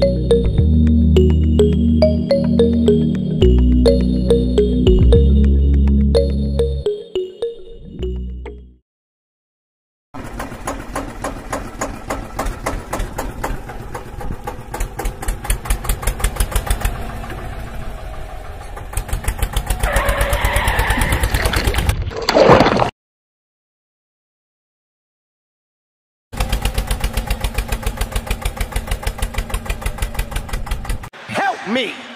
Help me!